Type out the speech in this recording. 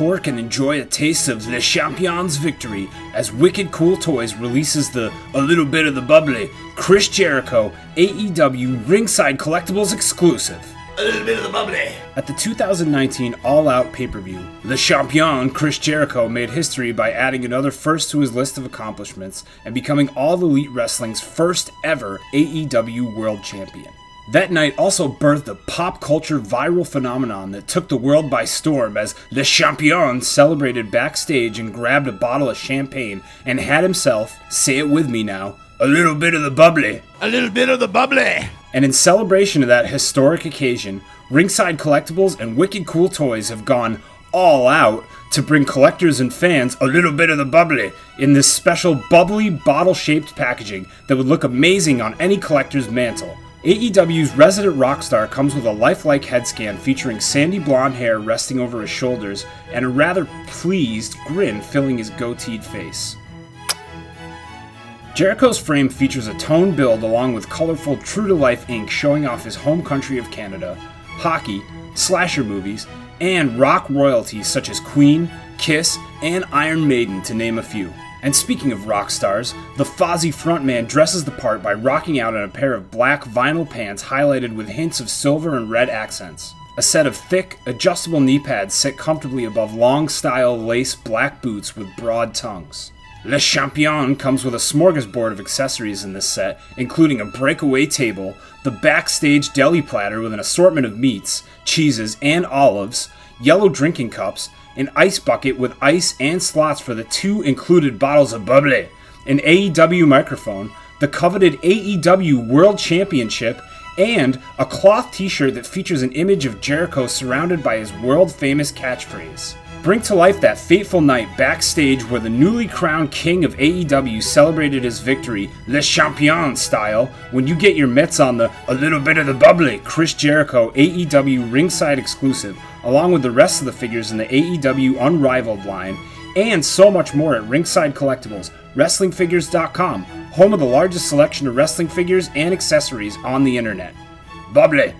can enjoy a taste of Le Champion's victory as Wicked Cool Toys releases the A Little Bit of the Bubbly Chris Jericho AEW Ringside Collectibles exclusive. A little bit of the bubbly. At the 2019 All Out pay per view, Le Champion Chris Jericho made history by adding another first to his list of accomplishments and becoming All Elite Wrestling's first ever AEW World Champion. That night also birthed a pop culture viral phenomenon that took the world by storm as Le Champion celebrated backstage and grabbed a bottle of champagne and had himself, say it with me now, a little bit of the bubbly. A little bit of the bubbly. And in celebration of that historic occasion, Ringside Collectibles and Wicked Cool Toys have gone all out to bring collectors and fans a little bit of the bubbly in this special bubbly bottle shaped packaging that would look amazing on any collector's mantle. AEW's resident rock star comes with a lifelike head scan featuring sandy blonde hair resting over his shoulders and a rather pleased grin filling his goateed face. Jericho's frame features a toned build along with colorful true to life ink showing off his home country of Canada, hockey, slasher movies, and rock royalties such as Queen, Kiss, and Iron Maiden, to name a few. And speaking of rock stars, the Fozzy frontman dresses the part by rocking out in a pair of black vinyl pants highlighted with hints of silver and red accents. A set of thick, adjustable knee pads sit comfortably above long style lace black boots with broad tongues. Le Champion comes with a smorgasbord of accessories in this set, including a breakaway table, the backstage deli platter with an assortment of meats, cheeses, and olives, yellow drinking cups, an ice bucket with ice and slots for the two included bottles of bubbly, an AEW microphone, the coveted AEW World Championship, and a cloth t shirt that features an image of Jericho surrounded by his world famous catchphrase. Bring to life that fateful night backstage where the newly crowned king of AEW celebrated his victory, Le Champion style, when you get your mitts on the A Little Bit of the Bubbly Chris Jericho AEW ringside exclusive, along with the rest of the figures in the AEW Unrivaled line, and so much more at Ringside Collectibles, WrestlingFigures.com, home of the largest selection of wrestling figures and accessories on the internet. Bubbly!